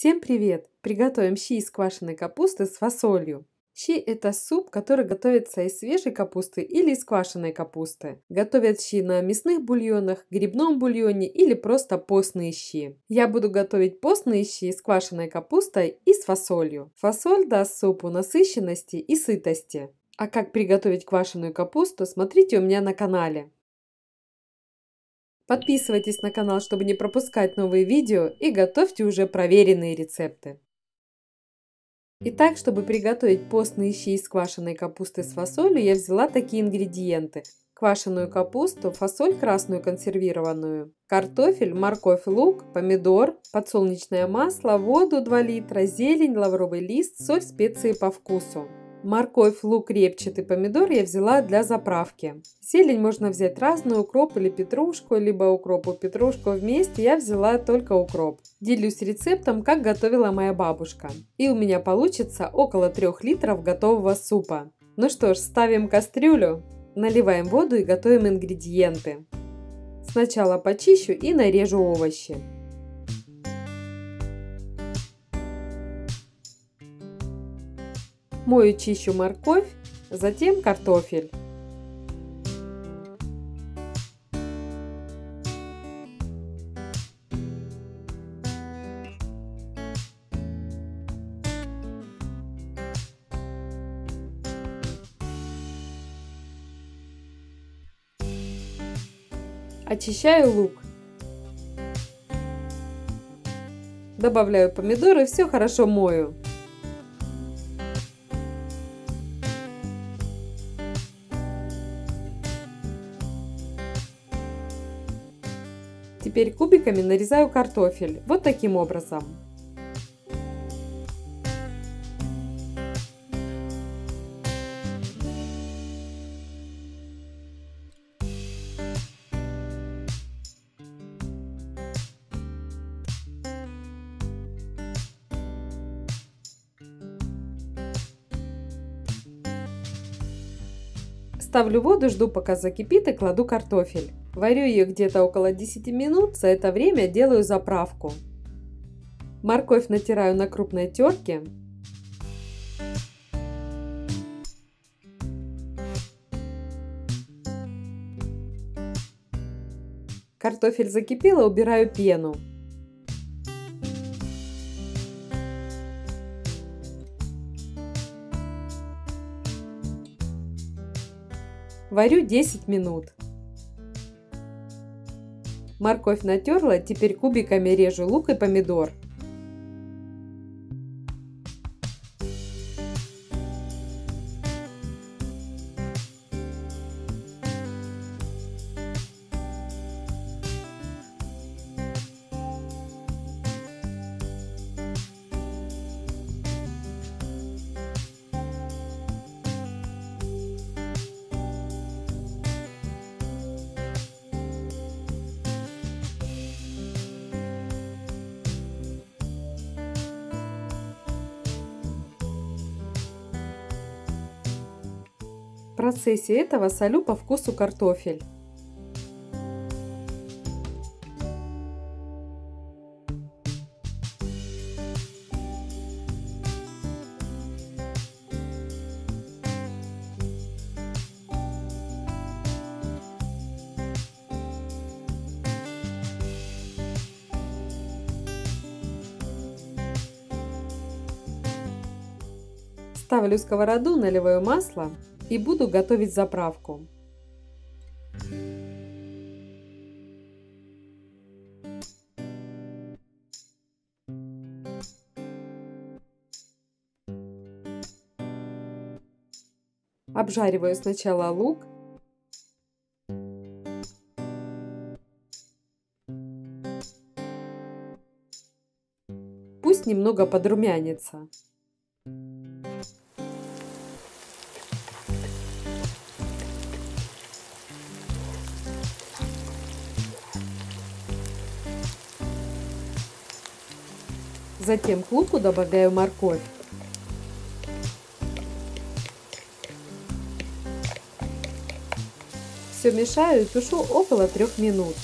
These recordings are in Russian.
Всем привет! Приготовим щи из квашеной капусты с фасолью. Щи – это суп, который готовится из свежей капусты или из квашеной капусты. Готовят щи на мясных бульонах, грибном бульоне или просто постные щи. Я буду готовить постные щи с квашеной капустой и с фасолью. Фасоль даст супу насыщенности и сытости. А как приготовить квашеную капусту, смотрите у меня на канале. Подписывайтесь на канал, чтобы не пропускать новые видео и готовьте уже проверенные рецепты. Итак, чтобы приготовить постные щи из квашеной капусты с фасолью, я взяла такие ингредиенты. Квашеную капусту, фасоль красную консервированную, картофель, морковь, лук, помидор, подсолнечное масло, воду 2 литра, зелень, лавровый лист, соль, специи по вкусу. Морковь, лук, репчатый помидор я взяла для заправки. Зелень можно взять разную, укроп или петрушку, либо укроп и петрушку вместе. Я взяла только укроп. Делюсь рецептом, как готовила моя бабушка. И у меня получится около 3 литров готового супа. Ну что ж, ставим кастрюлю, наливаем воду и готовим ингредиенты. Сначала почищу и нарежу овощи. Мою чищу морковь, затем картофель. Очищаю лук. Добавляю помидоры, все хорошо мою. Теперь кубиками нарезаю картофель. Вот таким образом. Ставлю воду, жду пока закипит и кладу картофель. Варю ее где-то около 10 минут, за это время делаю заправку. Морковь натираю на крупной терке. Картофель закипела, убираю пену. Варю 10 минут. Морковь натерла, теперь кубиками режу лук и помидор. Процессе этого солю по вкусу картофель. Ставлю сковороду, наливаю масло и буду готовить заправку. Обжариваю сначала лук. Пусть немного подрумянится. Затем к луку добавляю морковь. Все мешаю и тушу около трех минут.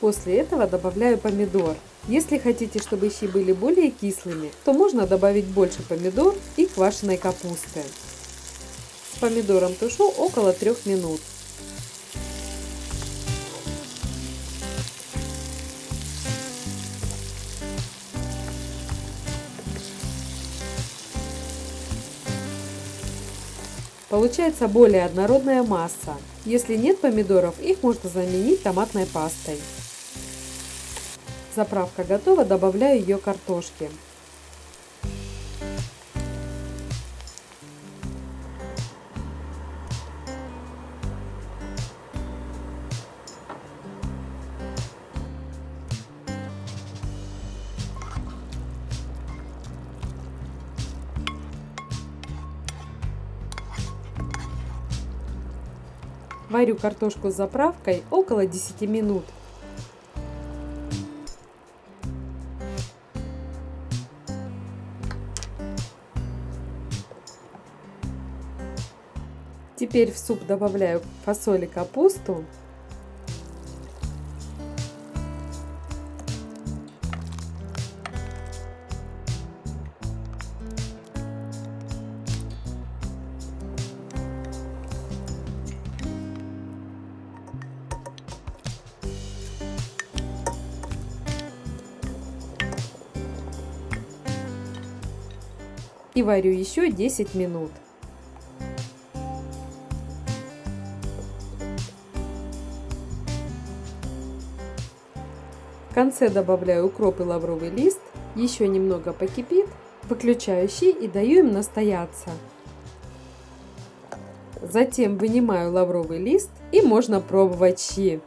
После этого добавляю помидор. Если хотите, чтобы щи были более кислыми, то можно добавить больше помидор и квашеной капусты. С помидором тушу около 3 минут. Получается более однородная масса. Если нет помидоров, их можно заменить томатной пастой. Заправка готова, добавляю ее картошки. Варю картошку с заправкой около 10 минут. Теперь в суп добавляю фасоль и капусту. и варю еще 10 минут. В конце добавляю укроп и лавровый лист, еще немного покипит, выключаю щи и даю им настояться. Затем вынимаю лавровый лист и можно пробовать щи.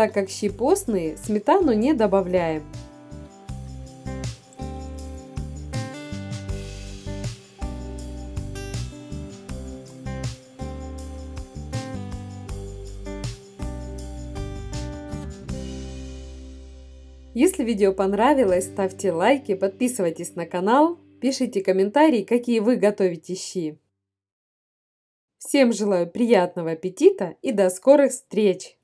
Так как щи постные, сметану не добавляем. Если видео понравилось, ставьте лайки, подписывайтесь на канал, пишите комментарии, какие вы готовите щи. Всем желаю приятного аппетита и до скорых встреч!